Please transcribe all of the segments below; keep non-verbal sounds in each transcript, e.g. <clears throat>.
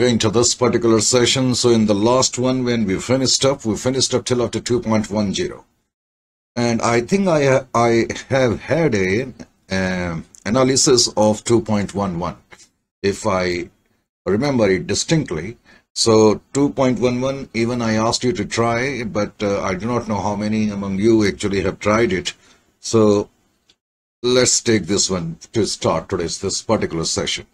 again to this particular session. So in the last one, when we finished up, we finished up till after 2.10. And I think I, I have had a um, analysis of 2.11, if I remember it distinctly. So 2.11, even I asked you to try, but uh, I do not know how many among you actually have tried it. So let's take this one to start today's this particular session.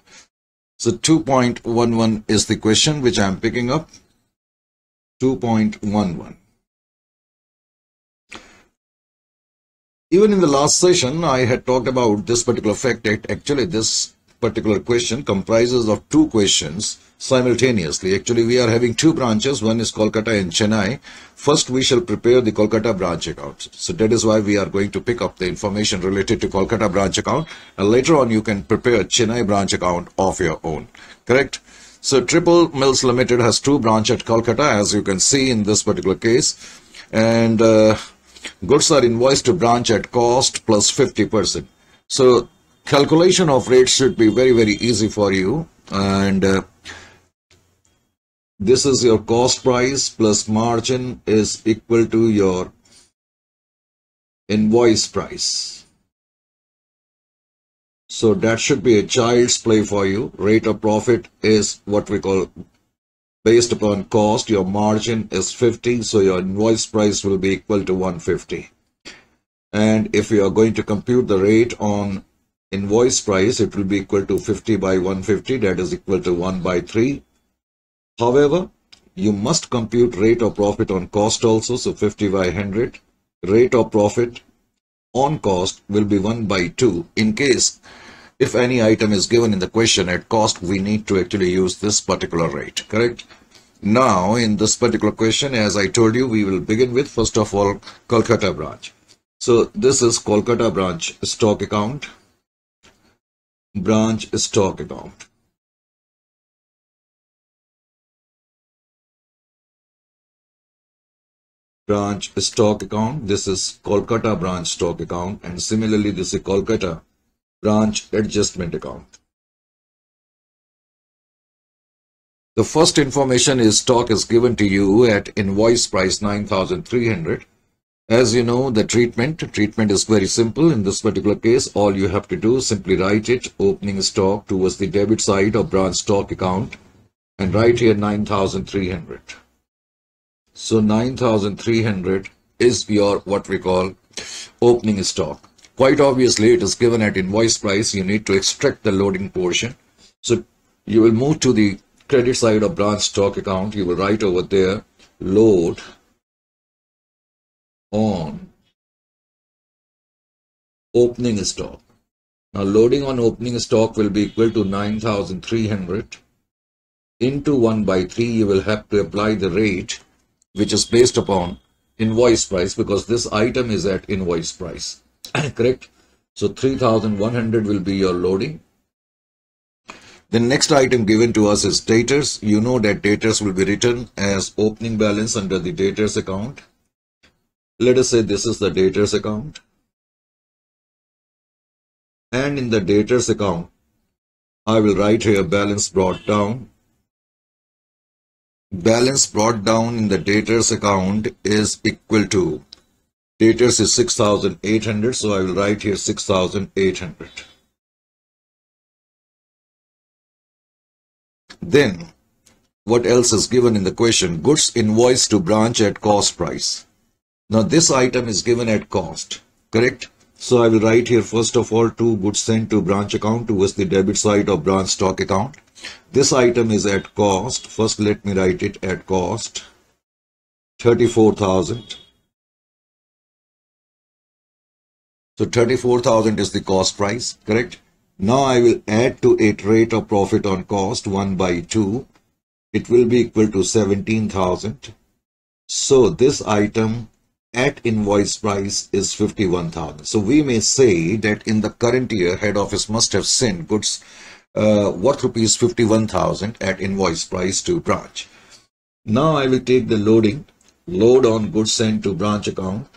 So 2.11 is the question which I'm picking up. 2.11. Even in the last session, I had talked about this particular fact that actually this particular question comprises of two questions simultaneously. Actually, we are having two branches. One is Kolkata and Chennai. First, we shall prepare the Kolkata branch account. So that is why we are going to pick up the information related to Kolkata branch account. And later on, you can prepare Chennai branch account of your own. Correct? So Triple Mills Limited has two branches at Kolkata, as you can see in this particular case. And uh, goods are invoiced to branch at cost plus 50%. So calculation of rates should be very, very easy for you. And uh, this is your cost price plus margin is equal to your invoice price. So that should be a child's play for you. Rate of profit is what we call based upon cost. Your margin is 50, so your invoice price will be equal to 150. And if you are going to compute the rate on invoice price, it will be equal to 50 by 150, that is equal to 1 by 3. However, you must compute rate of profit on cost also, so 50 by 100. Rate of profit on cost will be 1 by 2 in case if any item is given in the question at cost, we need to actually use this particular rate, correct? Now, in this particular question, as I told you, we will begin with, first of all, Kolkata branch. So, this is Kolkata branch stock account, branch stock account. branch stock account. This is Kolkata branch stock account and similarly this is Kolkata branch adjustment account. The first information is stock is given to you at invoice price 9300. As you know the treatment, treatment is very simple. In this particular case all you have to do simply write it opening stock towards the debit side of branch stock account and write here 9300. So 9,300 is your what we call opening stock. Quite obviously, it is given at invoice price. You need to extract the loading portion. So you will move to the credit side of branch stock account. You will write over there load on opening stock. Now loading on opening stock will be equal to 9,300 into 1 by 3. You will have to apply the rate which is based upon invoice price because this item is at invoice price. <coughs> Correct? So 3100 will be your loading. The next item given to us is debtors. You know that debtors will be written as opening balance under the debtors account. Let us say this is the debtors account. And in the debtors account, I will write here balance brought down. Balance brought down in the debtors account is equal to debtors is 6800 so I will write here 6800 then what else is given in the question? Goods invoiced to branch at cost price now this item is given at cost correct so I will write here first of all two goods sent to branch account towards the debit side of branch stock account this item is at cost. First, let me write it at cost. 34,000. So 34,000 is the cost price, correct? Now I will add to it rate of profit on cost 1 by 2. It will be equal to 17,000. So this item at invoice price is 51,000. So we may say that in the current year, head office must have sent goods uh, worth rupees 51,000 at invoice price to branch. Now I will take the loading, load on goods sent to branch account,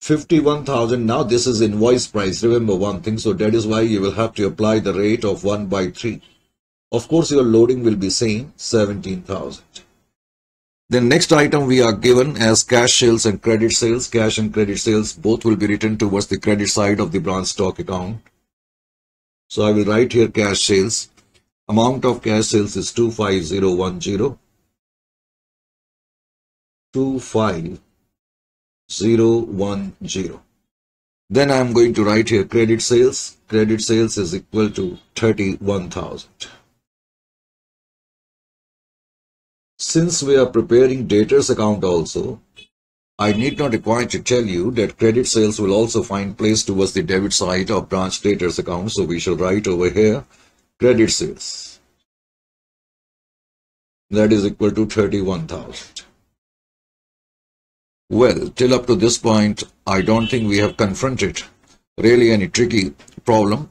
51,000. Now this is invoice price. Remember one thing. So that is why you will have to apply the rate of 1 by 3. Of course, your loading will be same 17,000. The next item we are given as cash sales and credit sales. Cash and credit sales both will be written towards the credit side of the branch stock account. So I will write here cash sales. Amount of cash sales is 25010. 25010. Then I am going to write here credit sales. Credit sales is equal to 31,000. Since we are preparing debtors account also, I need not require to tell you that credit sales will also find place towards the debit side of branch debtors account. So we shall write over here credit sales. That is equal to 31,000. Well, till up to this point, I don't think we have confronted really any tricky problem.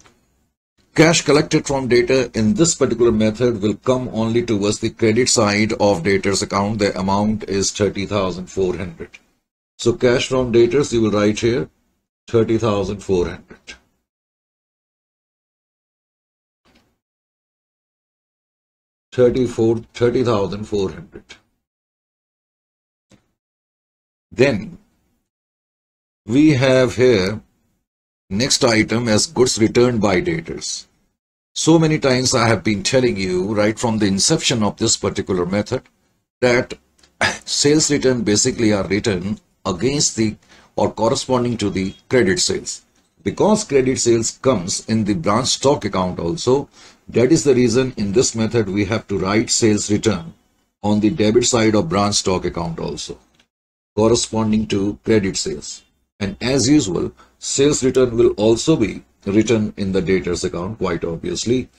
Cash collected from data in this particular method will come only towards the credit side of debtor's account. The amount is 30,400. So cash from debtors, you will write here 30,400. Thirty-four, thirty thousand four hundred. Then we have here next item as goods returned by debtors. So many times I have been telling you right from the inception of this particular method that <coughs> sales return basically are written against the or corresponding to the credit sales. Because credit sales comes in the branch stock account also, that is the reason in this method we have to write sales return on the debit side of branch stock account also, corresponding to credit sales. And as usual, sales return will also be written in the debtors account quite obviously.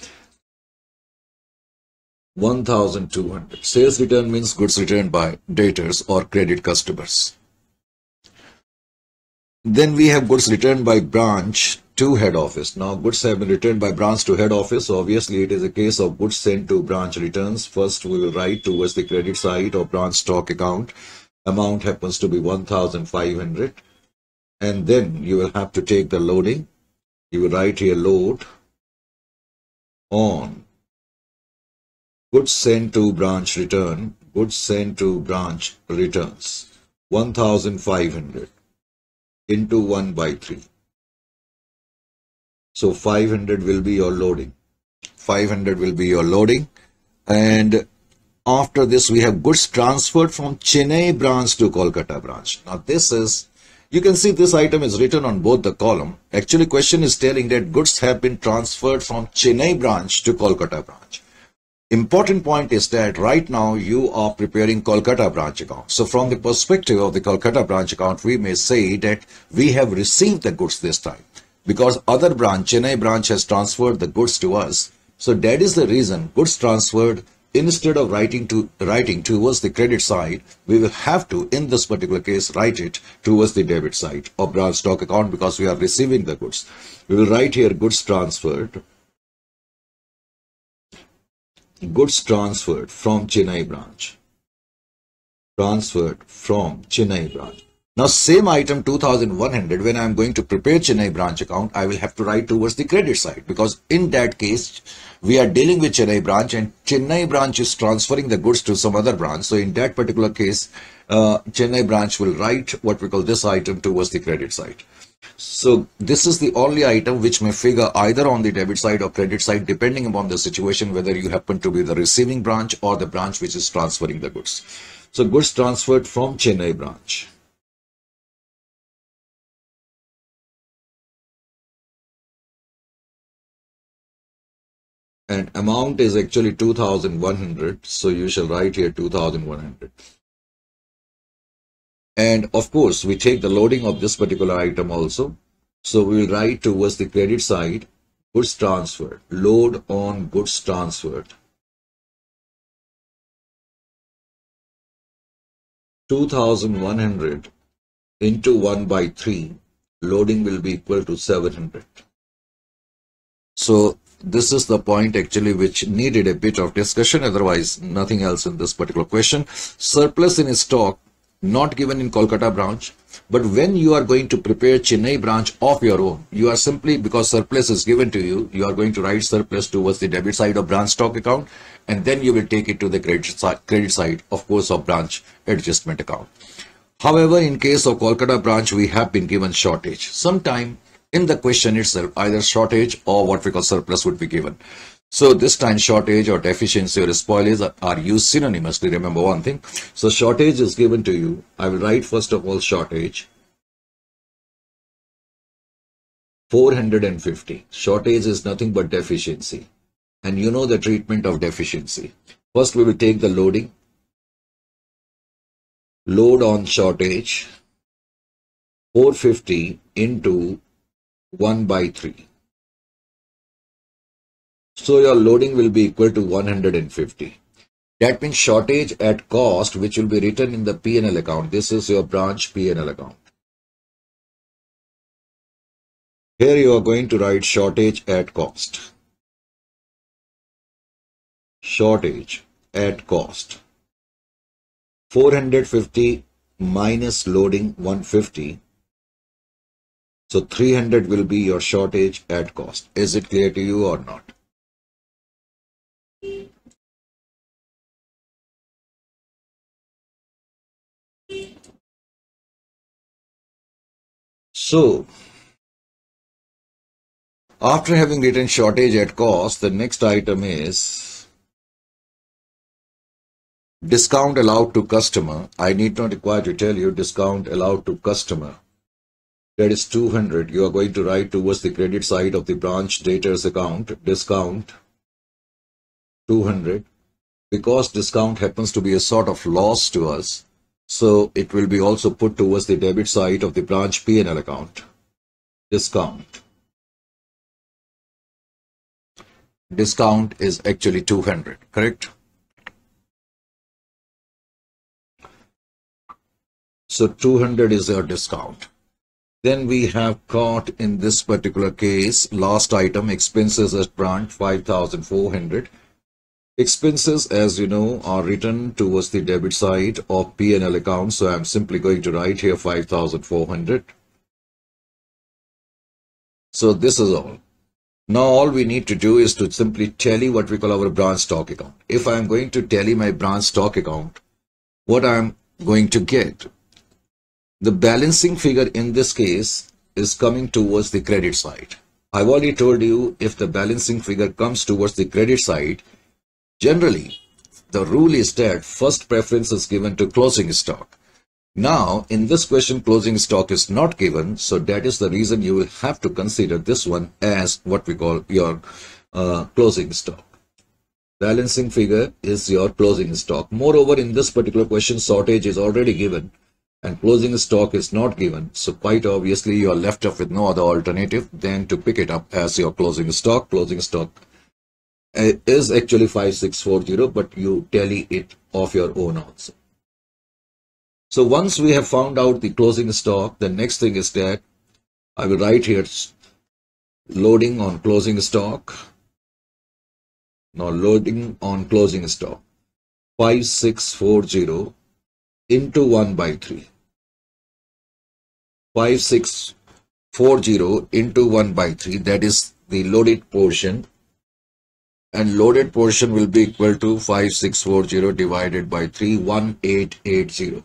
1200 sales return means goods returned by debtors or credit customers. Then we have goods returned by branch to head office. Now goods have been returned by branch to head office. Obviously it is a case of goods sent to branch returns. First we will write towards the credit side or branch stock account. Amount happens to be 1500 and then you will have to take the loading. You will write here load on. Goods sent to branch return. Goods sent to branch returns. 1500 into 1 by 3 so 500 will be your loading. 500 will be your loading. And after this we have goods transferred from Chennai branch to Kolkata branch. Now this is you can see this item is written on both the column. Actually, question is telling that goods have been transferred from Chennai branch to Kolkata branch. Important point is that right now you are preparing Kolkata branch account. So from the perspective of the Kolkata branch account, we may say that we have received the goods this time because other branch, Chennai branch has transferred the goods to us. So that is the reason goods transferred instead of writing to writing towards the credit side, we will have to, in this particular case, write it towards the debit side of branch stock account because we are receiving the goods. We will write here goods transferred. Goods transferred from Chennai branch. Transferred from Chennai branch. Now same item 2100 when I am going to prepare Chennai branch account I will have to write towards the credit side because in that case we are dealing with Chennai branch and Chennai branch is transferring the goods to some other branch. So in that particular case uh, Chennai branch will write what we call this item towards the credit side. So this is the only item which may figure either on the debit side or credit side depending upon the situation whether you happen to be the receiving branch or the branch which is transferring the goods. So goods transferred from Chennai branch. And amount is actually 2100 so you shall write here 2100 and of course we take the loading of this particular item also. So we will write towards the credit side goods transferred load on goods transferred. 2100 into 1 by 3 loading will be equal to 700 so this is the point actually which needed a bit of discussion otherwise nothing else in this particular question surplus in stock not given in kolkata branch But when you are going to prepare Chennai branch of your own, you are simply, because surplus is given to you, you are going to write surplus towards the debit side of branch stock account, and then you will take it to the credit side, credit side of course, of branch adjustment account. However, in case of Kolkata branch, we have been given shortage. Sometime in the question itself, either shortage or what we call surplus would be given. So this time shortage or deficiency or spoilage are used synonymously. Remember one thing. So shortage is given to you. I will write first of all shortage. 450. Shortage is nothing but deficiency. And you know the treatment of deficiency. First we will take the loading. Load on shortage. 450 into 1 by 3. So your loading will be equal to 150. That means shortage at cost, which will be written in the P&L account. This is your branch P&L account. Here you are going to write shortage at cost. Shortage at cost. 450 minus loading 150. So 300 will be your shortage at cost. Is it clear to you or not? So, after having written shortage at cost, the next item is discount allowed to customer. I need not require to tell you discount allowed to customer. That is 200. You are going to write towards the credit side of the branch debtors account discount 200 because discount happens to be a sort of loss to us so it will be also put towards the debit side of the branch P&L account. Discount. Discount is actually 200, correct? So 200 is your discount. Then we have got in this particular case, last item, expenses at branch 5,400 Expenses, as you know, are written towards the debit side of P&L account. So I'm simply going to write here 5,400. So this is all. Now all we need to do is to simply tally what we call our branch stock account. If I'm going to tally my branch stock account, what I'm going to get, the balancing figure in this case is coming towards the credit side. I've already told you if the balancing figure comes towards the credit side, Generally, the rule is that first preference is given to closing stock. Now, in this question, closing stock is not given, so that is the reason you will have to consider this one as what we call your uh, closing stock. Balancing figure is your closing stock. Moreover, in this particular question, shortage is already given and closing stock is not given. So quite obviously, you are left off with no other alternative than to pick it up as your closing stock. Closing stock uh, is actually 5640 but you tally it of your own also. So once we have found out the closing stock, the next thing is that I will write here loading on closing stock. Now loading on closing stock 5640 into 1 by 3. 5640 into 1 by 3 that is the loaded portion. And loaded portion will be equal to 5640 divided by 3 1880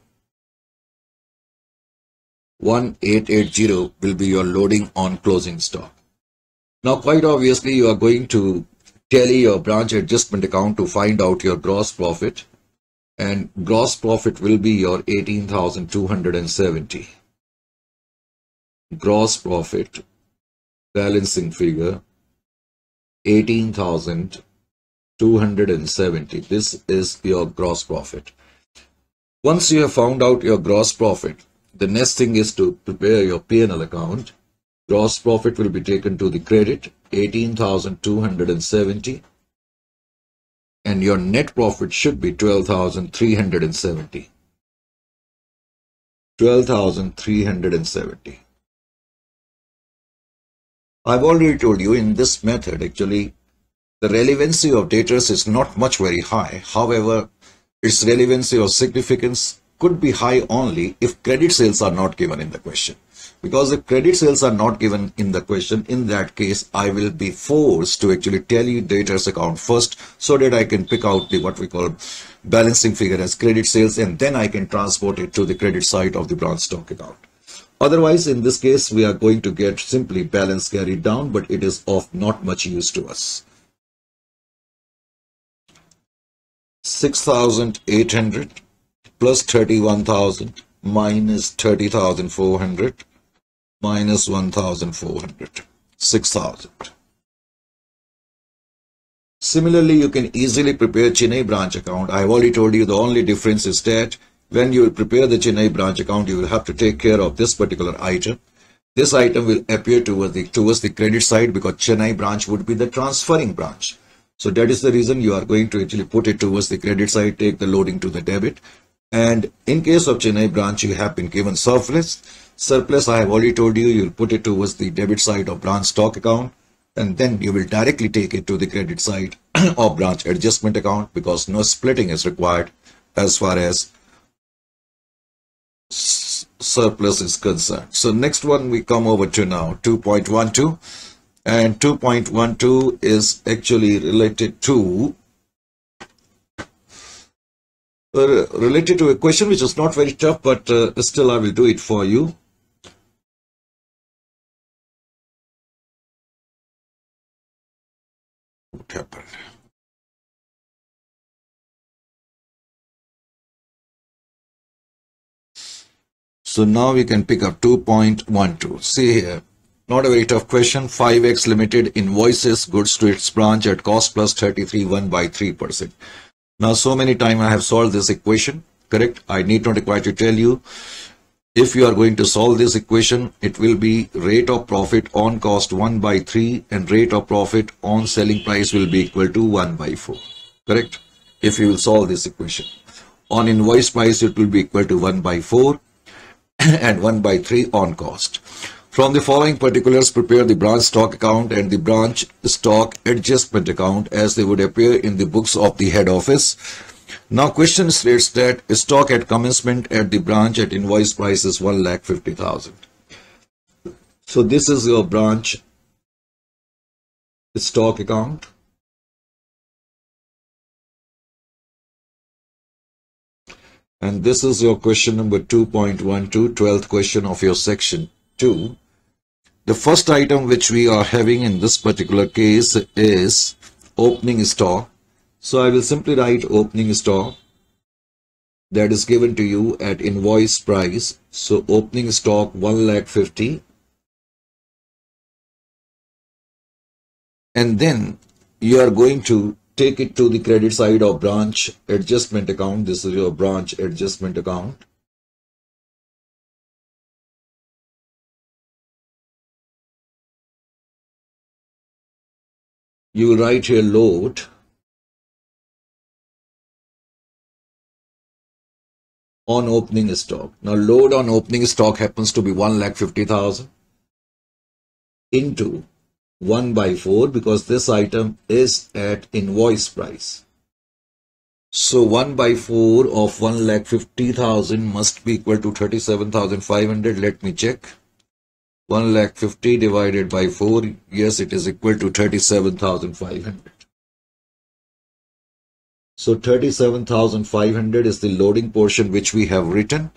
1880 will be your loading on closing stock. Now quite obviously you are going to tally your branch adjustment account to find out your gross profit. And gross profit will be your 18270 gross profit balancing figure 18,270. This is your gross profit. Once you have found out your gross profit, the next thing is to prepare your P&L account. Gross profit will be taken to the credit, 18,270. And your net profit should be 12,370. 12,370. I've already told you in this method actually the relevancy of debtors is not much very high. However, its relevancy or significance could be high only if credit sales are not given in the question. Because if credit sales are not given in the question, in that case, I will be forced to actually tell you debtors account first so that I can pick out the what we call balancing figure as credit sales and then I can transport it to the credit side of the branch stock account. Otherwise, in this case, we are going to get simply balance carried down, but it is of not much use to us. 6,800 plus 31,000 minus 30,400 minus 1,400, 6,000. Similarly, you can easily prepare Chennai branch account. I have already told you the only difference is that when you prepare the Chennai branch account, you will have to take care of this particular item. This item will appear towards the, towards the credit side because Chennai branch would be the transferring branch. So that is the reason you are going to actually put it towards the credit side, take the loading to the debit. And in case of Chennai branch, you have been given surplus. Surplus, I have already told you, you'll put it towards the debit side of branch stock account. And then you will directly take it to the credit side <clears throat> of branch adjustment account because no splitting is required as far as surplus is concerned. So next one we come over to now 2.12 and 2.12 is actually related to uh, related to a question which is not very tough but uh, still I will do it for you. What happened? So now we can pick up 2.12. See here, not a very tough question. 5x limited invoices goods to its branch at cost plus 33 1 by 3%. Now so many time I have solved this equation, correct? I need not require to tell you. If you are going to solve this equation, it will be rate of profit on cost 1 by 3 and rate of profit on selling price will be equal to 1 by 4. Correct? If you will solve this equation. On invoice price, it will be equal to 1 by 4 <coughs> and 1 by 3 on cost. From the following particulars, prepare the branch stock account and the branch stock adjustment account as they would appear in the books of the head office. Now question states that stock at commencement at the branch at invoice price is 1,50,000. So this is your branch stock account. And this is your question number 2.12, 12th question of your section 2. The first item which we are having in this particular case is opening stock. So I will simply write opening stock that is given to you at invoice price. So opening stock 1 lakh 50. And then you are going to take it to the credit side of branch adjustment account. This is your branch adjustment account. You write here load. on opening stock. Now load on opening stock happens to be 1 lakh 50,000 into 1 by 4 because this item is at invoice price. So 1 by 4 of 1 lakh 50,000 must be equal to 37,500. Let me check. 1 lakh 50 divided by 4. Yes, it is equal to 37,500. So 37,500 is the loading portion which we have written.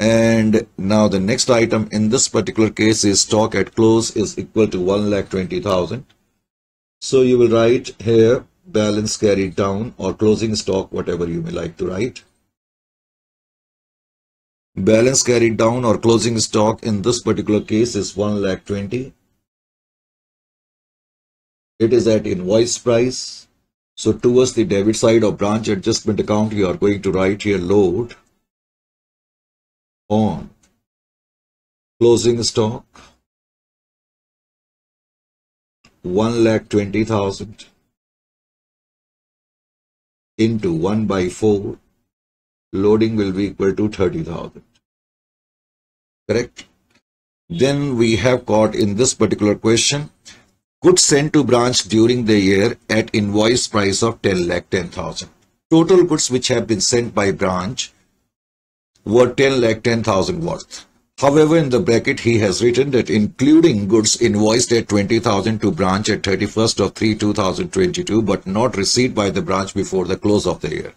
And now the next item in this particular case is stock at close is equal to 1 lakh 20,000. So you will write here balance carried down or closing stock, whatever you may like to write. Balance carried down or closing stock in this particular case is 1 lakh 20. It is at invoice price. So towards the debit side of branch adjustment account, you are going to write here load on. Closing stock 1 lakh 20,000 into 1 by 4 loading will be equal to 30,000 correct? Then we have got in this particular question. Goods sent to branch during the year at invoice price of 10 lakh 10,000 total goods which have been sent by branch were 10 lakh 10,000 worth. However, in the bracket, he has written that including goods invoiced at 20,000 to branch at 31st of 3 2022, but not received by the branch before the close of the year.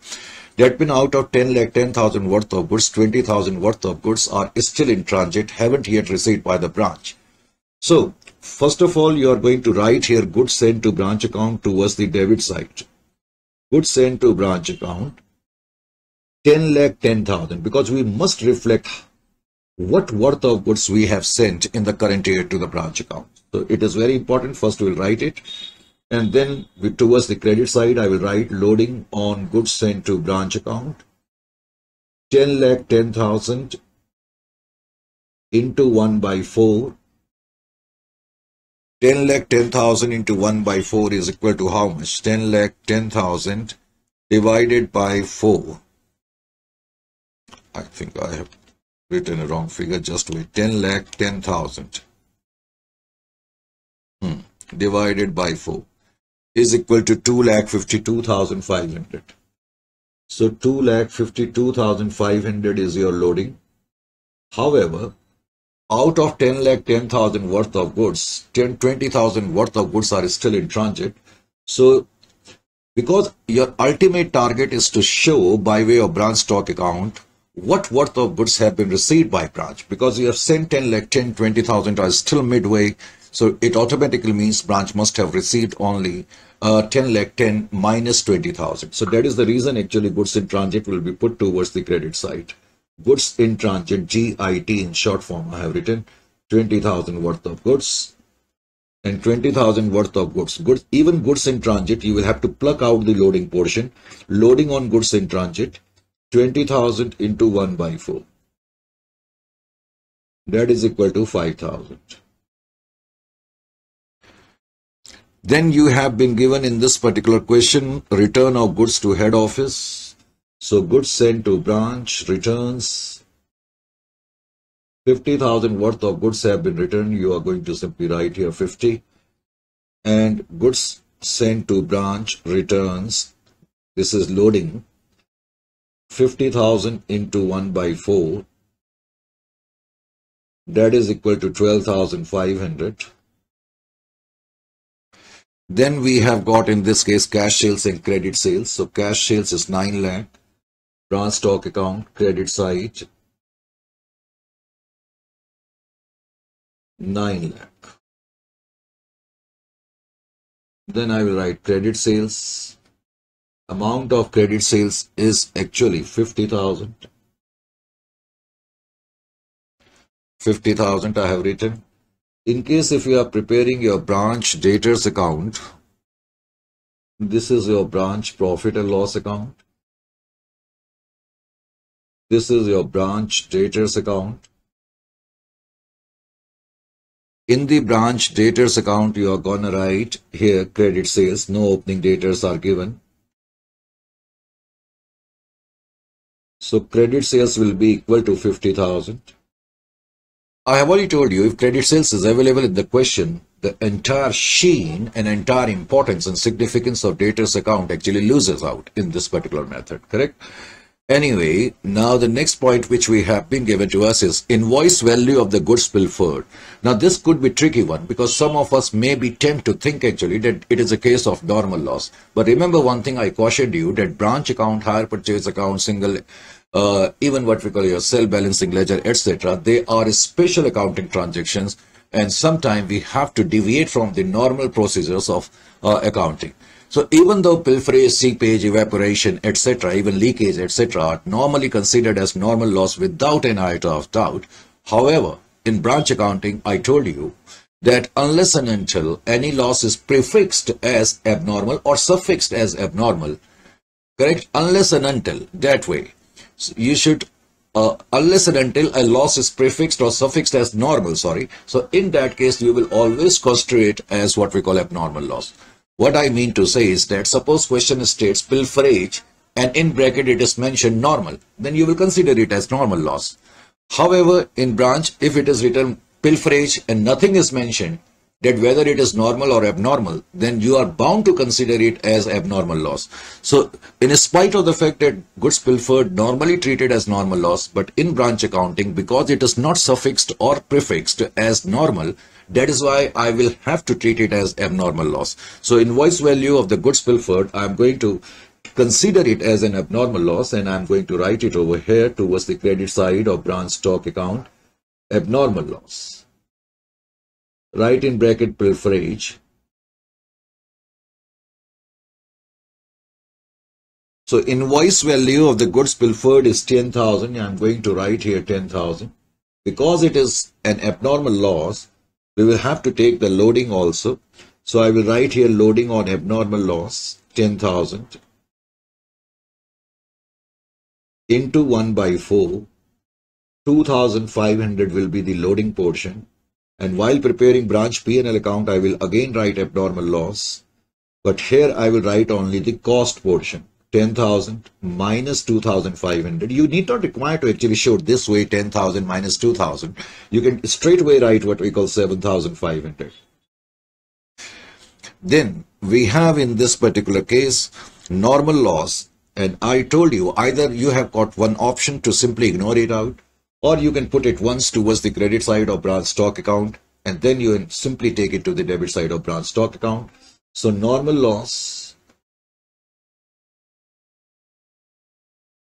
That means out of 10 lakh 10,000 worth of goods, 20,000 worth of goods are still in transit, haven't yet received by the branch. So, first of all, you are going to write here goods sent to branch account towards the debit side. Goods sent to branch account 10 lakh 10,000 because we must reflect what worth of goods we have sent in the current year to the branch account. So it is very important. First we'll write it. And then towards the credit side I will write loading on goods sent to branch account. 10 lakh 10,000 into 1 by 4 10 lakh 10,000 into 1 by 4 is equal to how much? 10 lakh 10,000 divided by 4 I think I have written a wrong figure just wait. 10 lakh 10,000 hmm. divided by 4 is equal to 2 lakh 52,500 so 2 lakh 52,500 is your loading. However out of 10 lakh 10,000 worth of goods 10 20,000 worth of goods are still in transit. So because your ultimate target is to show by way of branch stock account what worth of goods have been received by branch because you have sent 10 lakh 10 20000 are still midway so it automatically means branch must have received only uh, 10 lakh 10 minus 20000 so that is the reason actually goods in transit will be put towards the credit side goods in transit git in short form i have written 20000 worth of goods and 20,000 worth of goods. goods. Even goods in transit, you will have to pluck out the loading portion. Loading on goods in transit 20,000 into 1 by 4. That is equal to 5,000. Then you have been given in this particular question return of goods to head office. So goods sent to branch returns 50,000 worth of goods have been returned. You are going to simply write here 50. And goods sent to branch returns. This is loading 50,000 into 1 by 4 that is equal to 12,500 then we have got in this case cash sales and credit sales. So cash sales is 9 lakh. Branch stock account credit side 9 lakh. Then I will write credit sales amount of credit sales is actually 50,000. 50,000 I have written. In case if you are preparing your branch debtors account, this is your branch profit and loss account. This is your branch debtors account. In the branch debtors account, you are to write here credit sales, no opening debtors are given. So credit sales will be equal to 50,000. I have already told you if credit sales is available in the question, the entire sheen and entire importance and significance of debtors account actually loses out in this particular method, correct? Anyway, now the next point which we have been given to us is invoice value of the goods pilfered. Now this could be tricky one because some of us may be tempted to think actually that it is a case of normal loss. But remember one thing I cautioned you that branch account, hire purchase account, single, uh, even what we call your self-balancing ledger, etc. They are special accounting transactions and sometimes we have to deviate from the normal procedures of uh, accounting. So even though pilferage, seepage, evaporation, etc., even leakage, etc., are normally considered as normal loss without an iota of doubt, however, in branch accounting, I told you that unless and until any loss is prefixed as abnormal or suffixed as abnormal, correct? Unless and until, that way, so you should, uh, unless and until a loss is prefixed or suffixed as normal, sorry. So in that case, you will always consider it as what we call abnormal loss. What I mean to say is that suppose question states pilferage and in bracket it is mentioned normal, then you will consider it as normal loss. However, in branch, if it is written pilferage and nothing is mentioned, that whether it is normal or abnormal, then you are bound to consider it as abnormal loss. So, in spite of the fact that goods pilfered normally treated as normal loss, but in branch accounting, because it is not suffixed or prefixed as normal, that is why I will have to treat it as abnormal loss. So, invoice value of the goods pilfered, I am going to consider it as an abnormal loss and I'm going to write it over here towards the credit side of branch stock account, abnormal loss write in bracket pilferage. So invoice value of the goods pilfered is 10,000. I'm going to write here 10,000. Because it is an abnormal loss, we will have to take the loading also. So I will write here loading on abnormal loss 10,000 into 1 by 4. 2,500 will be the loading portion and while preparing branch P&L account, I will again write abnormal loss. But here I will write only the cost portion. 10,000 minus 2,500. You need not require to actually show this way 10,000 minus 2,000. You can straight away write what we call 7,500. Then we have in this particular case normal loss and I told you either you have got one option to simply ignore it out or you can put it once towards the credit side of branch stock account and then you simply take it to the debit side of branch stock account. So normal loss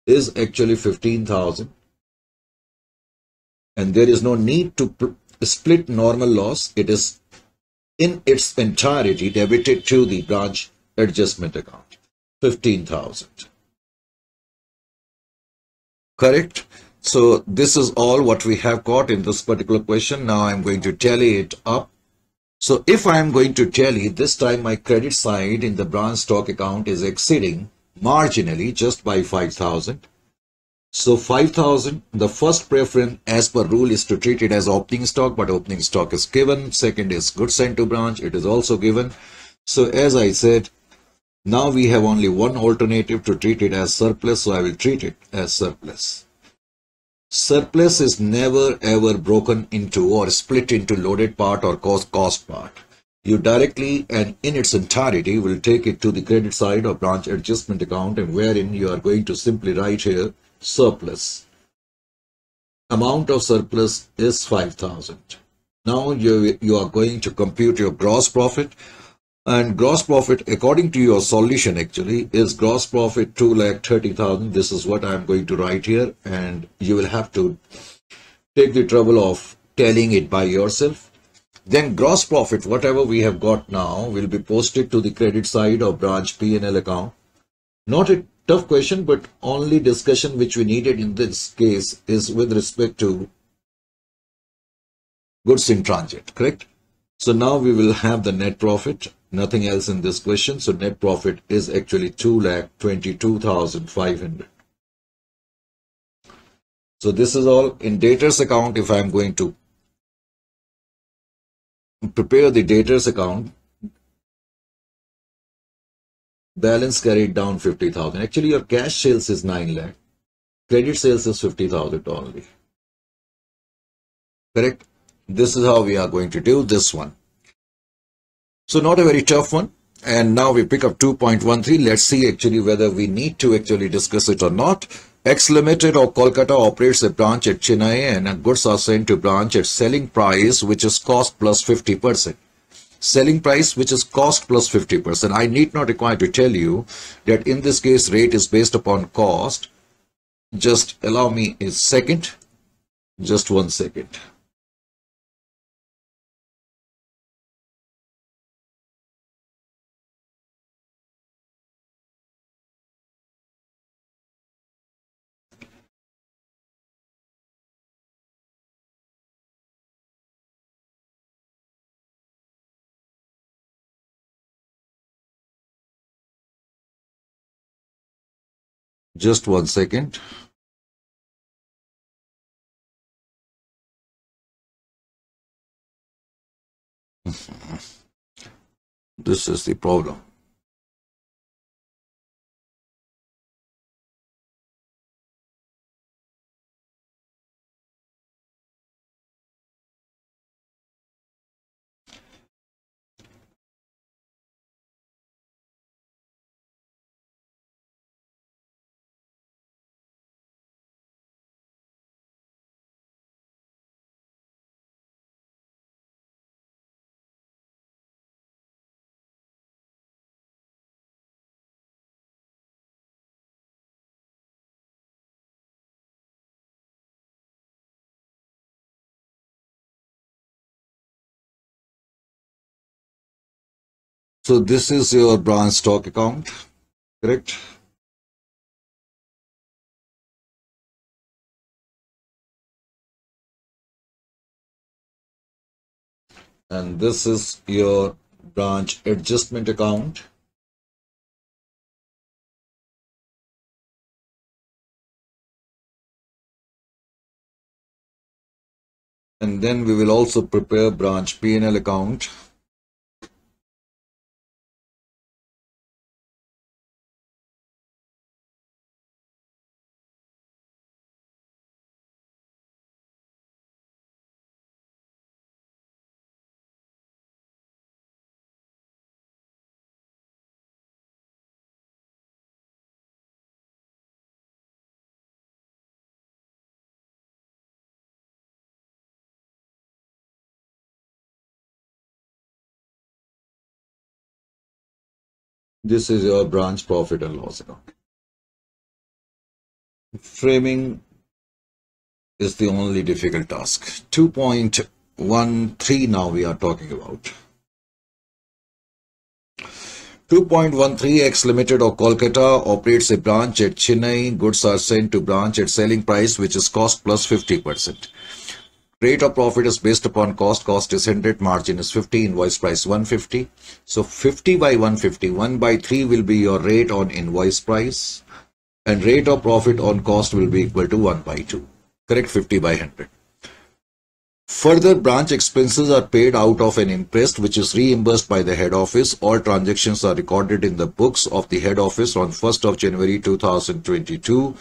is actually 15,000 and there is no need to split normal loss. It is in its entirety debited to the branch adjustment account. 15,000. Correct? So this is all what we have got in this particular question. Now I'm going to tally it up. So if I'm going to tally, this time my credit side in the branch stock account is exceeding marginally just by 5,000. So 5,000, the first preference as per rule is to treat it as opening stock, but opening stock is given. Second is goods sent to branch, it is also given. So as I said, now we have only one alternative to treat it as surplus, so I will treat it as surplus. Surplus is never ever broken into or split into loaded part or cost, cost part. You directly and in its entirety will take it to the credit side or branch adjustment account and wherein you are going to simply write here surplus. Amount of surplus is 5000. Now you, you are going to compute your gross profit and gross profit, according to your solution actually, is gross profit 2 lakh 30,000. This is what I'm going to write here. And you will have to take the trouble of telling it by yourself. Then gross profit, whatever we have got now, will be posted to the credit side of branch P&L account. Not a tough question, but only discussion which we needed in this case is with respect to goods in transit, correct? So now we will have the net profit nothing else in this question. So net profit is actually 2,22,500. So this is all in debtors account. If I'm going to prepare the debtors account, balance carried down 50,000. Actually, your cash sales is 9 lakh. Credit sales is 50,000 only. Correct? This is how we are going to do this one. So not a very tough one. And now we pick up 2.13. Let's see actually whether we need to actually discuss it or not. X Limited or Kolkata operates a branch at Chennai and goods are sent to branch at selling price which is cost plus 50%. Selling price which is cost plus 50%. I need not require to tell you that in this case rate is based upon cost. Just allow me a second. Just one second. Just one second. <laughs> this is the problem. So this is your branch stock account, correct? And this is your branch adjustment account. And then we will also prepare branch P&L account. This is your branch profit and loss account. Framing is the only difficult task. 2.13 now we are talking about. 2.13x Limited of Kolkata operates a branch at Chennai. Goods are sent to branch at selling price which is cost plus 50%. Rate of profit is based upon cost. Cost is 100. Margin is 50. Invoice price 150. So 50 by 150. 1 by 3 will be your rate on invoice price. And rate of profit on cost will be equal to 1 by 2. Correct 50 by 100. Further branch expenses are paid out of an imprest which is reimbursed by the head office. All transactions are recorded in the books of the head office on 1st of January 2022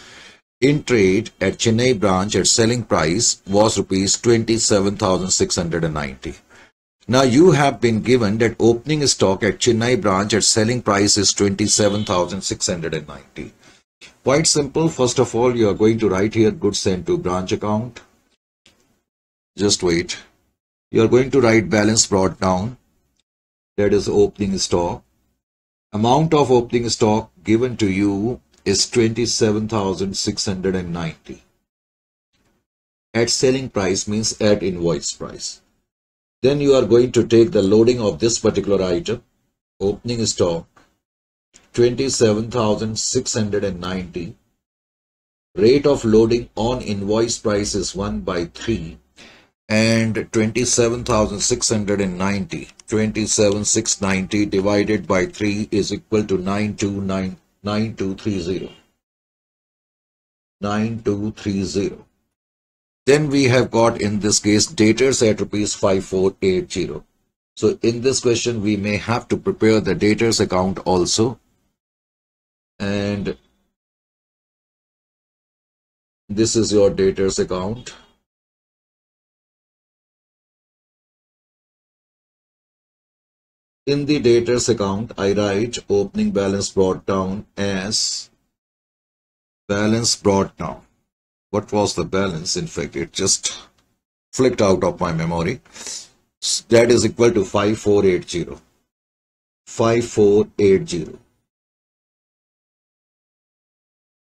in trade at Chennai branch at selling price was rupees 27,690. Now you have been given that opening stock at Chennai branch at selling price is 27,690. Quite simple. First of all, you are going to write here goods sent to branch account. Just wait. You are going to write balance brought down. That is opening stock. Amount of opening stock given to you is 27,690. At selling price means at invoice price. Then you are going to take the loading of this particular item, opening stock, 27,690. Rate of loading on invoice price is 1 by 3 and 27,690. 27,690 divided by 3 is equal to 929 9230. 9230. Then we have got in this case debtors at rupees 5480. So in this question we may have to prepare the debtors account also. And this is your debtors account. In the debtors account, I write opening balance brought down as balance brought down. What was the balance? In fact, it just flicked out of my memory. That is equal to 5480. 5480.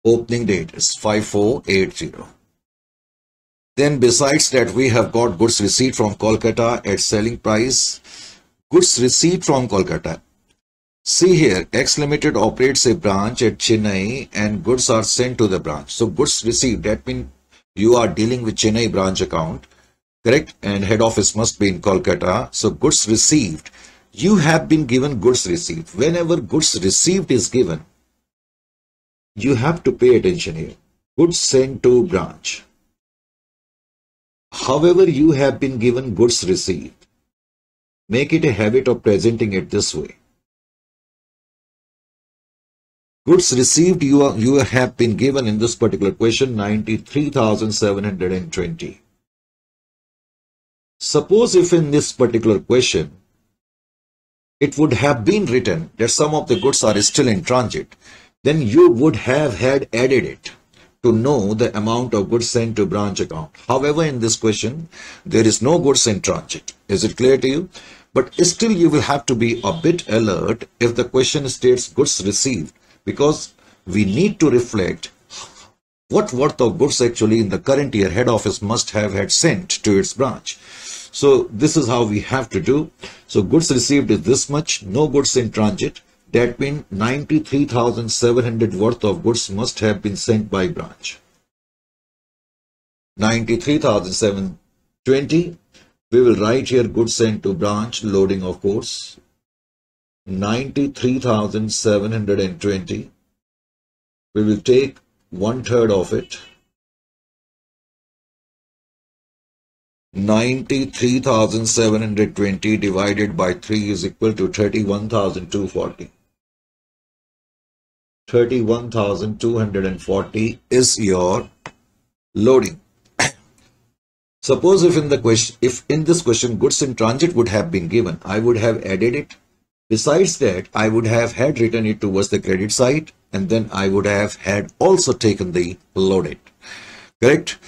Opening date is 5480. Then besides that, we have got goods receipt from Kolkata at selling price Goods received from Kolkata. See here, X Limited operates a branch at Chennai and goods are sent to the branch. So goods received, that means you are dealing with Chennai branch account, correct? And head office must be in Kolkata. So goods received, you have been given goods received. Whenever goods received is given, you have to pay attention here. Goods sent to branch. However, you have been given goods received Make it a habit of presenting it this way. Goods received you, are, you have been given in this particular question 93,720. Suppose if in this particular question it would have been written that some of the goods are still in transit, then you would have had added it to know the amount of goods sent to branch account. However, in this question, there is no goods in transit. Is it clear to you? But still you will have to be a bit alert if the question states goods received because we need to reflect what worth of goods actually in the current year head office must have had sent to its branch. So this is how we have to do. So goods received is this much, no goods in transit. That means 93,700 worth of goods must have been sent by branch. 93,720. We will write here goods sent to branch, loading of course. 93,720. We will take one third of it. 93,720 divided by 3 is equal to 31,240. 31,240 is your loading. Suppose if in the question, if in this question goods in transit would have been given, I would have added it. Besides that, I would have had written it towards the credit side and then I would have had also taken the loaded. Correct?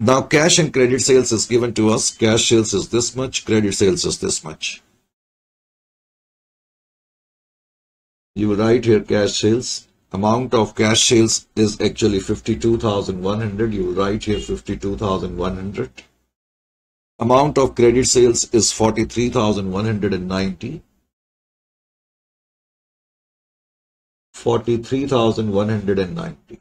Now cash and credit sales is given to us. Cash sales is this much, credit sales is this much. You write here cash sales. Amount of cash sales is actually 52,100. You write here 52,100. Amount of credit sales is 43,190. 43,190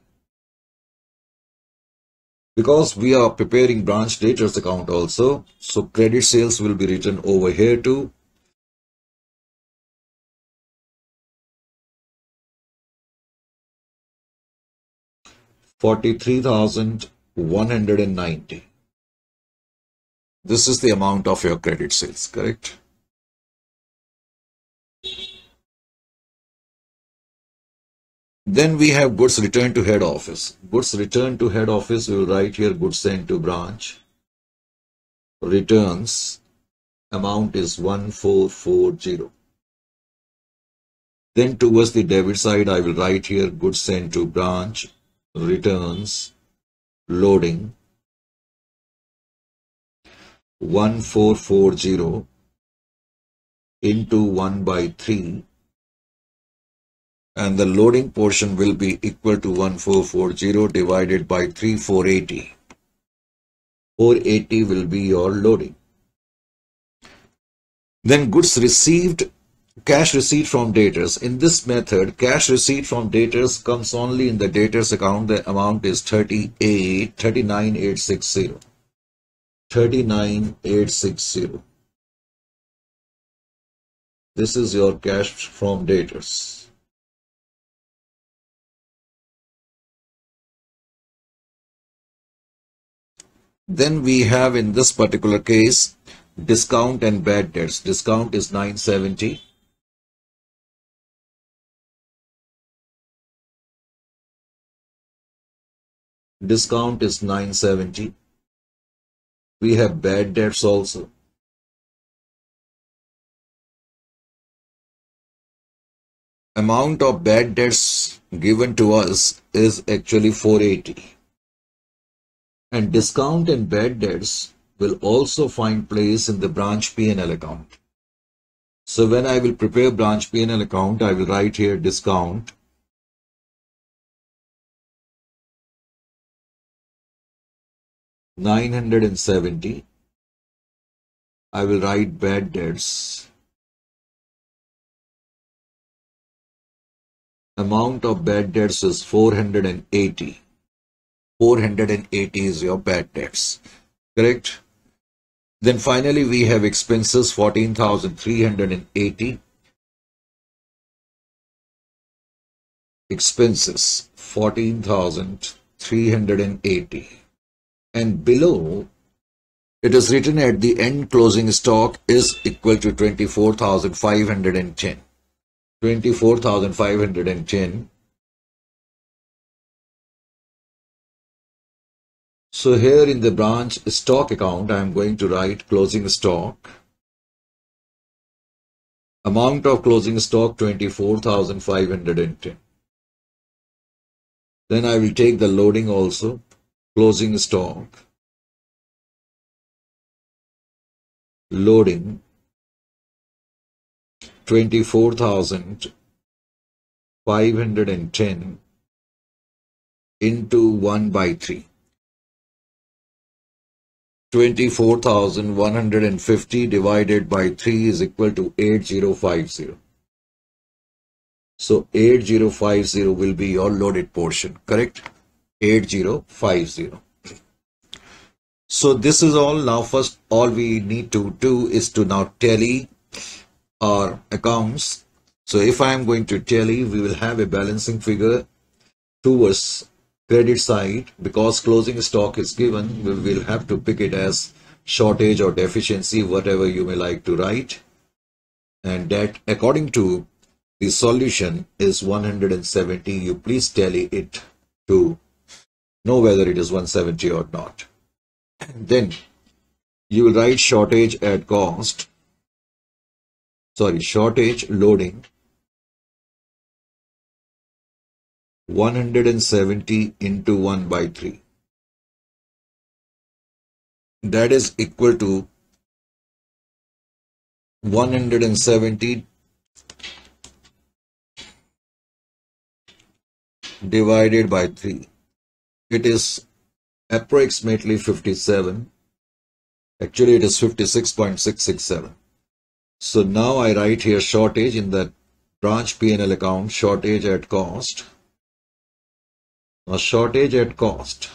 because we are preparing branch debtors account also so credit sales will be written over here too Forty-three thousand one hundred and ninety. This is the amount of your credit sales, correct? Then we have goods returned to head office. Goods returned to head office, we will write here goods sent to branch. Returns, amount is 1440. Then towards the debit side, I will write here goods sent to branch, returns, loading, 1440 into 1 by 3 and the loading portion will be equal to 1440 divided by 3480. 480 will be your loading. Then goods received, cash receipt from debtors. In this method, cash receipt from debtors comes only in the debtors account. The amount is 38, 39860. 39860. This is your cash from debtors. Then we have in this particular case discount and bad debts. Discount is 970. Discount is 970. We have bad debts also. Amount of bad debts given to us is actually 480 and discount and bad debts will also find place in the branch P&L account. So when I will prepare branch P&L account, I will write here discount Nine hundred and seventy. I will write bad debts. Amount of bad debts is four hundred and eighty. 480 is your bad debts. Correct? Then finally we have expenses 14,380. Expenses 14,380. And below it is written at the end closing stock is equal to 24,510. 24,510 So here in the branch stock account, I am going to write closing stock. Amount of closing stock 24,510. Then I will take the loading also, closing stock, loading 24,510 into 1 by 3. 24,150 divided by 3 is equal to 8050. So 8050 will be your loaded portion, correct? 8050. So this is all. Now first all we need to do is to now tally our accounts. So if I am going to tally, we will have a balancing figure towards credit side because closing stock is given. We will have to pick it as shortage or deficiency, whatever you may like to write. And that according to the solution is 170. You please tally it to know whether it is 170 or not. Then you will write shortage at cost, sorry, shortage loading 170 into 1 by 3. That is equal to 170 divided by 3. It is approximately 57. Actually, it is 56.667. So now I write here shortage in the branch P&L account, shortage at cost. A shortage at cost.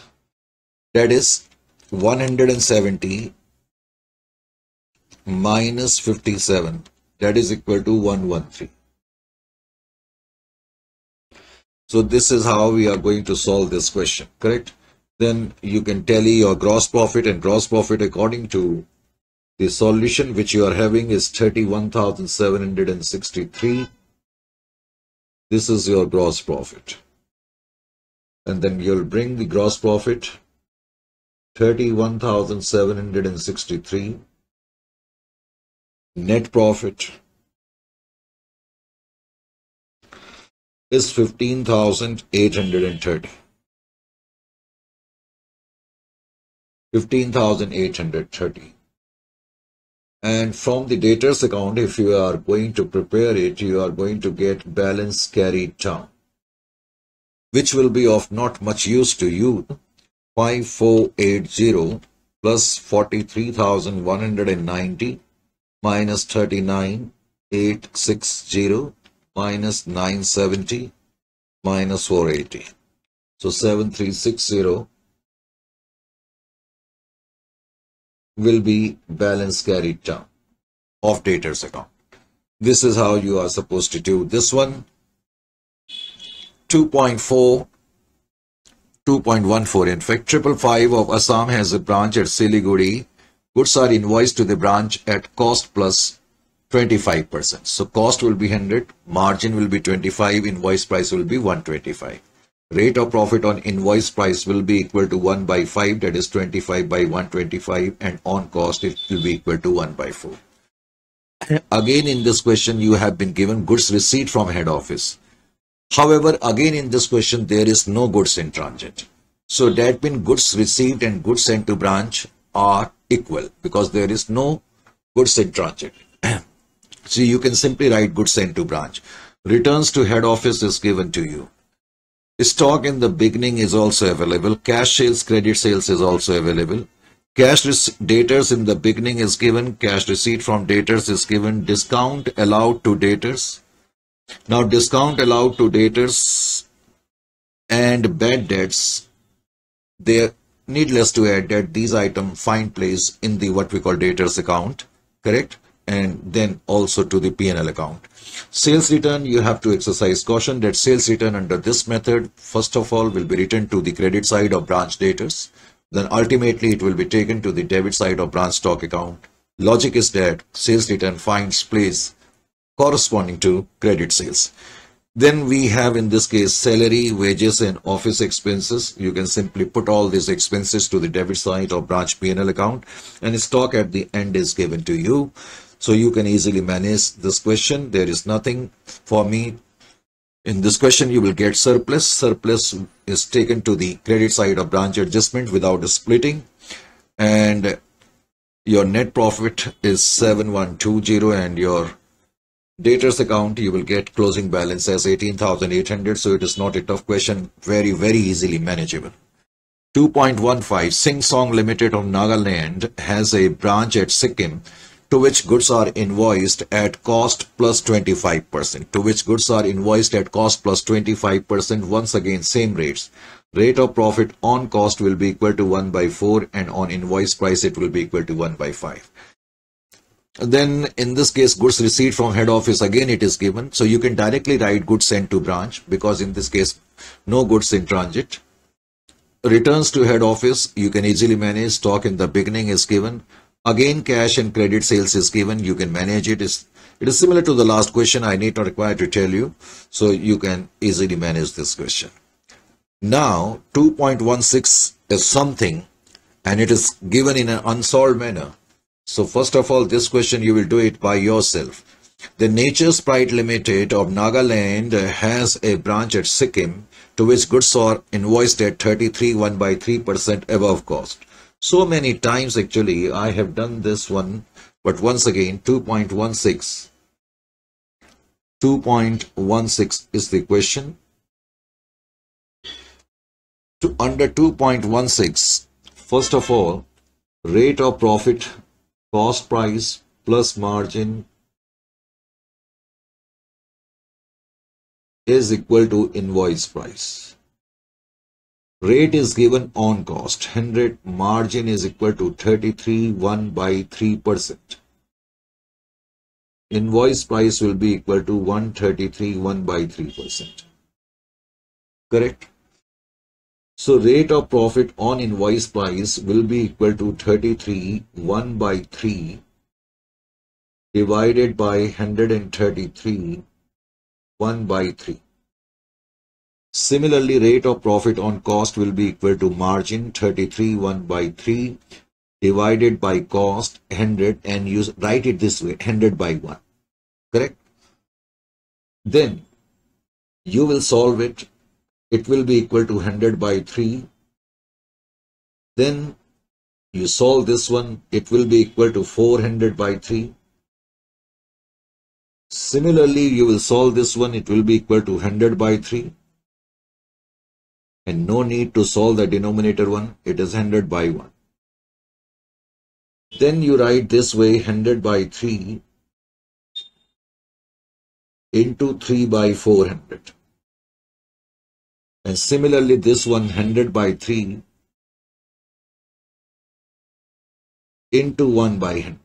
That is 170 minus 57. That is equal to 113. So this is how we are going to solve this question, correct? Then you can tally your gross profit and gross profit according to the solution which you are having is 31,763. This is your gross profit. And then you'll bring the gross profit 31,763. Net profit is 15,830. 15,830. And from the debtors account, if you are going to prepare it, you are going to get balance carried down, which will be of not much use to you. 5480 plus 43,190 minus 39,860 minus 970 minus 480. So 7360 will be balance carried down of debtors account. This is how you are supposed to do this one. 2.4 2.14 in fact triple five of Assam has a branch at Siliguri goods are invoiced to the branch at cost plus 25%. So cost will be 100, margin will be 25, invoice price will be 125. Rate of profit on invoice price will be equal to 1 by 5, that is 25 by 125, and on cost it will be equal to 1 by 4. Again in this question you have been given goods receipt from head office. However, again in this question there is no goods in transit. So that means goods received and goods sent to branch are equal because there is no goods in transit. <clears throat> So you can simply write goods sent to branch. Returns to head office is given to you. Stock in the beginning is also available. Cash sales, credit sales is also available. Cash debtors in the beginning is given. Cash receipt from debtors is given. Discount allowed to debtors. Now discount allowed to debtors and bad debts. They needless to add that these items find place in the what we call debtors account. Correct? And then also to the P&L account. Sales return, you have to exercise caution that sales return under this method, first of all, will be written to the credit side of branch debtors. Then ultimately it will be taken to the debit side of branch stock account. Logic is that sales return finds place corresponding to credit sales. Then we have in this case salary, wages and office expenses. You can simply put all these expenses to the debit side of branch P&L account and stock at the end is given to you. So you can easily manage this question. There is nothing for me. In this question, you will get surplus. Surplus is taken to the credit side of branch adjustment without splitting. And your net profit is 7120 and your debtors account you will get closing balance as 18,800 so it is not a tough question very very easily manageable 2.15 Sing Song Limited of Nagaland has a branch at Sikkim to which goods are invoiced at cost plus 25%. To which goods are invoiced at cost plus 25%. Once again, same rates. Rate of profit on cost will be equal to 1 by 4 and on invoice price it will be equal to 1 by 5. Then in this case, goods received from head office, again it is given. So you can directly write goods sent to branch because in this case, no goods in transit returns to head office you can easily manage stock in the beginning is given again cash and credit sales is given. You can manage it. Is it is similar to the last question. I need not require to tell you. So you can easily manage this question. Now 2.16 is something and it is given in an unsolved manner. So first of all this question you will do it by yourself. The Nature's Pride Limited of Nagaland has a branch at Sikkim to which goods are invoiced at 33 1 by 3% above cost. So many times actually I have done this one, but once again 2.16. 2.16 is the question. To under 2.16, first of all, rate of profit, cost price plus margin is equal to invoice price. Rate is given on cost. 100 margin is equal to 33 1 by 3%. Invoice price will be equal to 133 1 by 3%. Correct? So rate of profit on invoice price will be equal to 33 1 by 3 divided by 133 1 by 3. Similarly, rate of profit on cost will be equal to margin 33 1 by 3 divided by cost 100 and you write it this way 100 by 1. Correct? Then you will solve it. It will be equal to 100 by 3. Then you solve this one. It will be equal to 400 by 3 Similarly, you will solve this one, it will be equal to 100 by 3. And no need to solve the denominator one, it is 100 by 1. Then you write this way 100 by 3 into 3 by 400. And similarly, this one 100 by 3 into 1 by 100.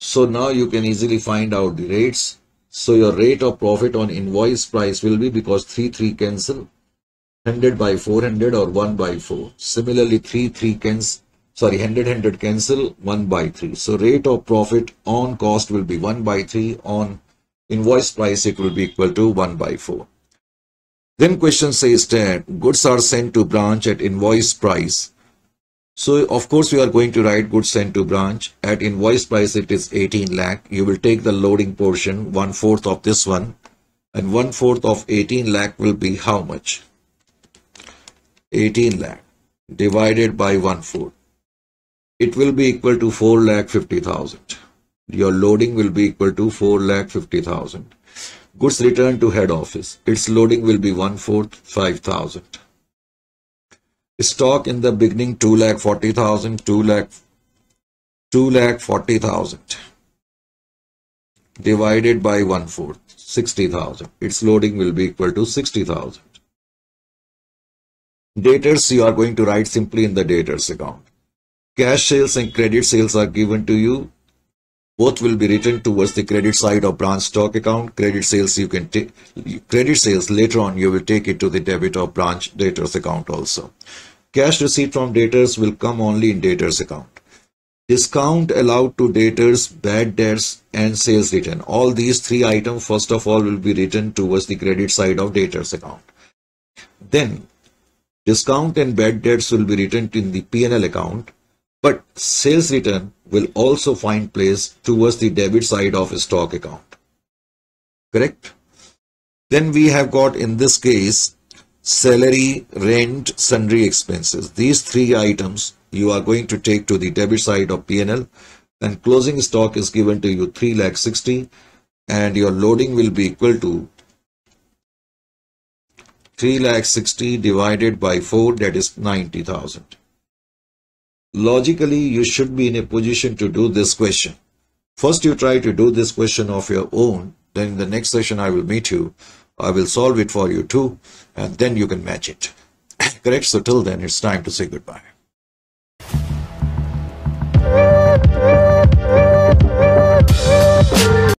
So now you can easily find out the rates. So your rate of profit on invoice price will be because 3 3 cancel 100 by 400 or 1 by 4. Similarly 3 3 cancel sorry 100 100 cancel 1 by 3. So rate of profit on cost will be 1 by 3 on invoice price it will be equal to 1 by 4. Then question says that goods are sent to branch at invoice price so of course we are going to write goods sent to branch at invoice price it is 18 lakh. You will take the loading portion one fourth of this one and one fourth of 18 lakh will be how much? 18 lakh divided by one fourth. It will be equal to 4 lakh 50,000. Your loading will be equal to 4 lakh 50,000. Goods returned to head office. Its loading will be one fourth 5,000 stock in the beginning 2 lakh 40,000, 2 lakh 2 lakh 40,000 divided by one fourth 60,000. Its loading will be equal to 60,000. Debtors you are going to write simply in the debtors account. Cash sales and credit sales are given to you. Both will be written towards the credit side of branch stock account. Credit sales you can take credit sales later on you will take it to the debit of branch debtors account also. Cash receipt from debtors will come only in debtors account. Discount allowed to debtors, bad debts and sales return. All these three items first of all will be written towards the credit side of debtors account. Then discount and bad debts will be written in the P&L account but sales return will also find place towards the debit side of a stock account. Correct? Then we have got in this case salary, rent, sundry expenses. These three items you are going to take to the debit side of P&L and closing stock is given to you 3 lakh 60 and your loading will be equal to 3 lakh 60 divided by 4 that is 90,000. Logically you should be in a position to do this question. First you try to do this question of your own then in the next session I will meet you. I will solve it for you too and then you can match it. <coughs> Correct? So till then it's time to say goodbye.